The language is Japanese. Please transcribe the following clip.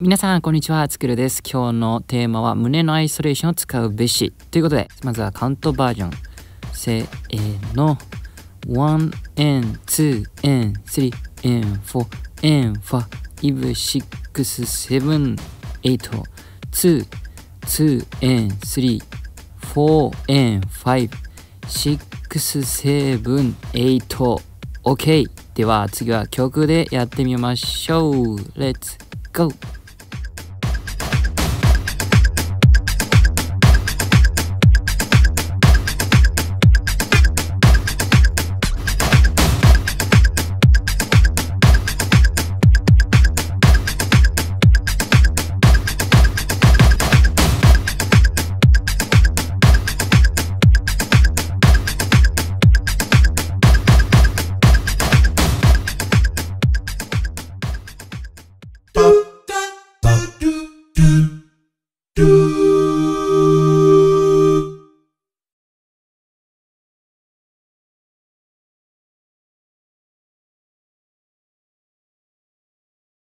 皆さん、こんにちは。つくるです。今日のテーマは胸のアイソレーションを使うべし。ということで、まずはカウントバージョン。せーの。1 and 2 and 3 and 4 and 5 6 7 8 2 2 and 3 4 and 5 6 7 8 OK では次は曲でやってみましょう Let's go! Do.